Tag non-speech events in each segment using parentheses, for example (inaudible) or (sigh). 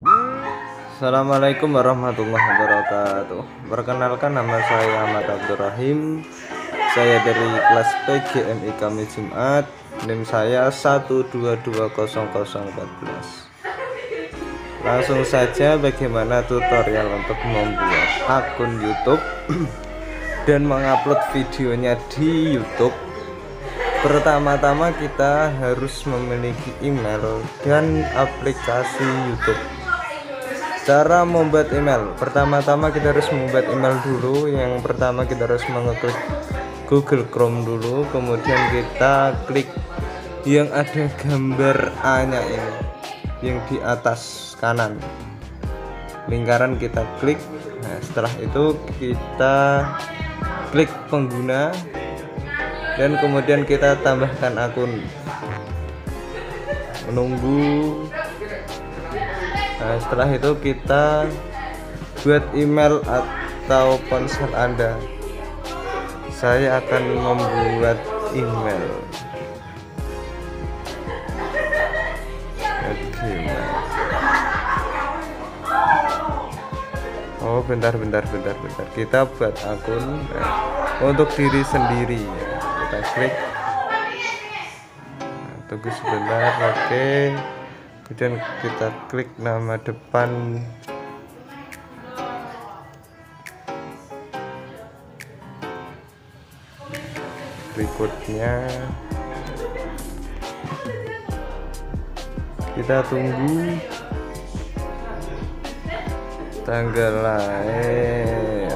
Assalamualaikum warahmatullahi wabarakatuh. Perkenalkan nama saya Ahmad Abdurrahim. Saya dari kelas PGMI kami Jumat. NIM saya 1220014 Langsung saja bagaimana tutorial untuk membuat akun YouTube (clears throat) Dan mengupload videonya di YouTube. Pertama-tama kita harus memiliki email dan aplikasi YouTube cara membuat email. Pertama-tama kita harus membuat email dulu. Yang pertama kita harus mengeklik Google Chrome dulu. Kemudian kita klik yang ada gambar A nya ini yang di atas kanan. Lingkaran kita klik. Nah setelah itu kita klik pengguna. Dan kemudian kita tambahkan akun. Menunggu Nah, setelah itu kita buat email atau ponsel Anda. Saya akan membuat email. Oh, bentar, bentar, bentar, bentar. Kita buat akun nah, untuk diri sendiri. Kita klik. Nah, tunggu sebentar, oke. Okay kemudian kita klik nama depan. Berikutnya. Kita tunggu tanggal lahir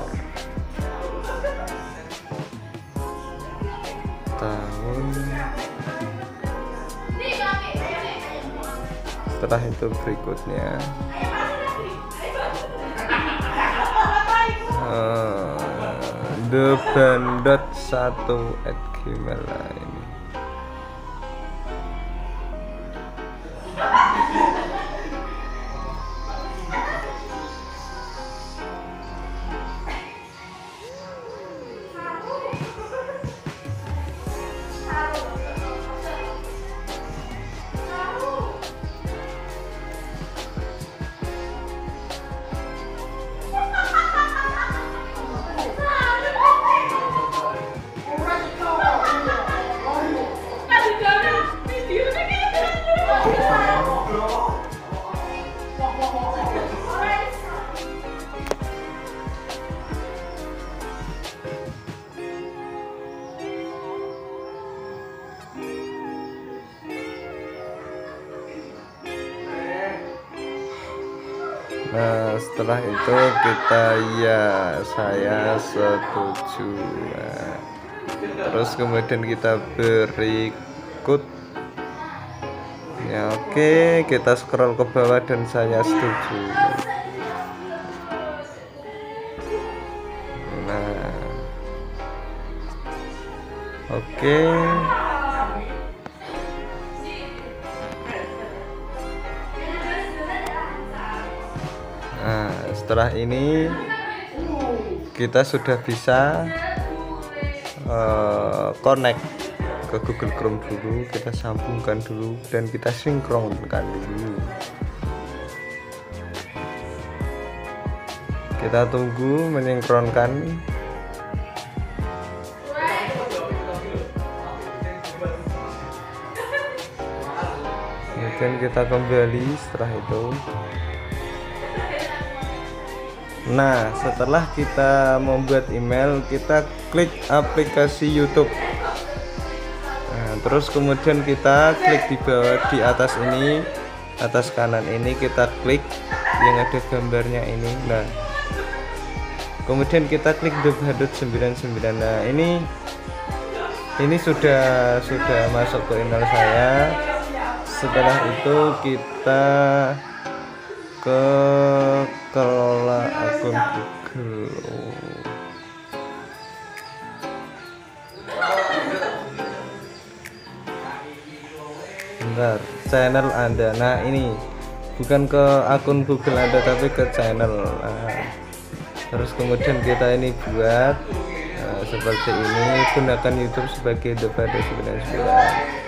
setelah itu berikutnya. Uh, the bandot satu at gmail ini Nah setelah itu kita ya saya setuju nah, Terus kemudian kita berikut. Ya oke kita scroll ke bawah dan saya setuju. Nah. Oke setelah ini kita sudah bisa uh, connect ke Google Chrome dulu, kita sambungkan dulu dan kita sinkronkan dulu. Kita tunggu menyinkronkan. Kemudian kita kembali setelah itu. Nah, setelah kita membuat email, kita klik aplikasi YouTube. Nah, terus kemudian kita klik di bawah di atas ini, atas kanan ini kita klik yang ada gambarnya ini. Nah, kemudian kita klik The Badut 99. Nah, ini ini sudah sudah masuk ke email saya. Setelah itu kita ke kelola akun Google bentar channel anda. Nah ini. Bukan ke akun Google anda tapi ke channel. Nah, terus kemudian kita ini buat nah, seperti ini gunakan YouTube sebagai Pada 99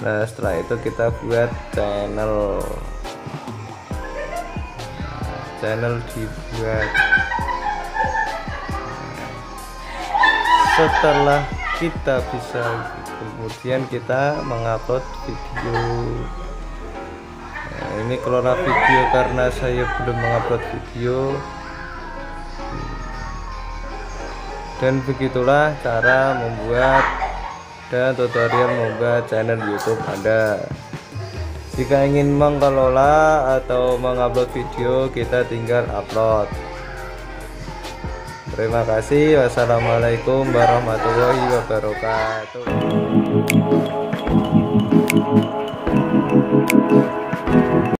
nah setelah itu kita buat channel channel dibuat. Setelah kita bisa kemudian kita mengupload video. Nah, ini kelola video karena saya belum mengupload video. Dan begitulah cara membuat dan tutorial membuat channel YouTube Anda jika ingin mengelola atau mengupload video kita tinggal upload. Terima kasih. Wassalamualaikum warahmatullahi wabarakatuh